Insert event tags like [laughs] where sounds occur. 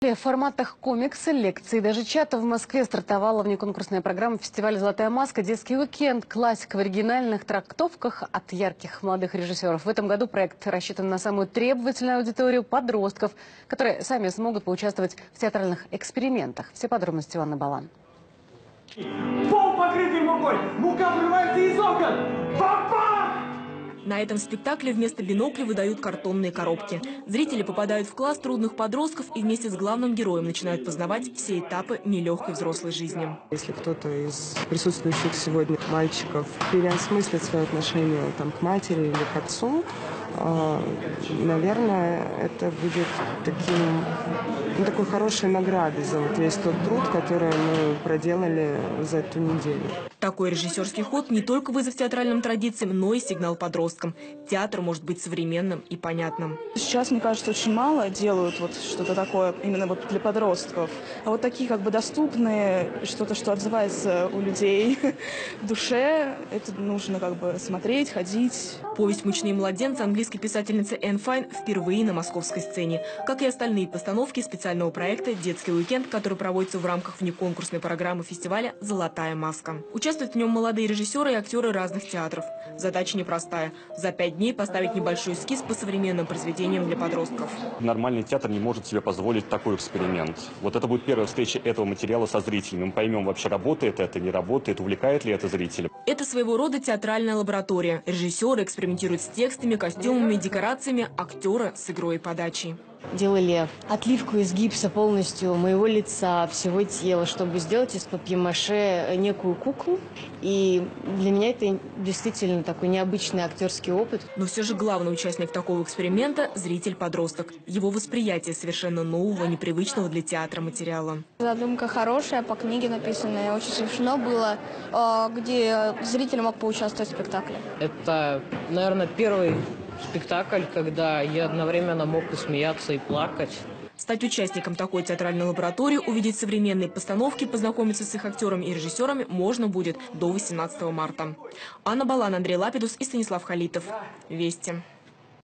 В форматах комиксы, лекции, даже чата в Москве стартовала внеконкурсная программа фестиваля «Золотая маска. Детский уикенд». Классика в оригинальных трактовках от ярких молодых режиссеров. В этом году проект рассчитан на самую требовательную аудиторию подростков, которые сами смогут поучаствовать в театральных экспериментах. Все подробности у Анны Балан. Пол покрытый мукой! Мука вырывается из окон! На этом спектакле вместо бинокля выдают картонные коробки. Зрители попадают в класс трудных подростков и вместе с главным героем начинают познавать все этапы нелегкой взрослой жизни. Если кто-то из присутствующих сегодня мальчиков переосмыслит свое отношение там, к матери или к отцу, наверное, это будет таким, ну, такой хорошей наградой за вот весь тот труд, который мы проделали за эту неделю. Такой режиссерский ход не только вызов театральным традициям, но и сигнал подросткам. Театр может быть современным и понятным. Сейчас, мне кажется, очень мало делают вот что-то такое именно вот для подростков. А вот такие как бы доступные, что-то, что отзывается у людей [laughs] в душе, это нужно как бы смотреть, ходить. Повесть «Мучные младенцы» английской писательницы Энн Файн впервые на московской сцене. Как и остальные постановки специального проекта «Детский уикенд», который проводится в рамках внеконкурсной программы фестиваля «Золотая маска». Участвуют в нем молодые режиссеры и актеры разных театров. Задача непростая – за пять дней поставить небольшой эскиз по современным произведениям для подростков. Нормальный театр не может себе позволить такой эксперимент. Вот это будет первая встреча этого материала со зрителями. Мы поймем, вообще работает это, не работает, увлекает ли это зрителя. Это своего рода театральная лаборатория. Режиссеры экспериментируют с текстами, костюмами, декорациями, актеры с игрой и подачей. Делали отливку из гипса полностью моего лица, всего тела, чтобы сделать из папье-маше некую куклу. И для меня это действительно такой необычный актерский опыт. Но все же главный участник такого эксперимента – зритель-подросток. Его восприятие совершенно нового, непривычного для театра материала. Задумка хорошая, по книге написанная, очень смешно было, э, где зритель мог поучаствовать в спектакле. Это, наверное, первый спектакль, когда я одновременно мог и смеяться, и плакать. Стать участником такой театральной лаборатории, увидеть современные постановки, познакомиться с их актерами и режиссерами можно будет до 18 марта. Анна Балан, Андрей Лапидус и Станислав Халитов. Вести.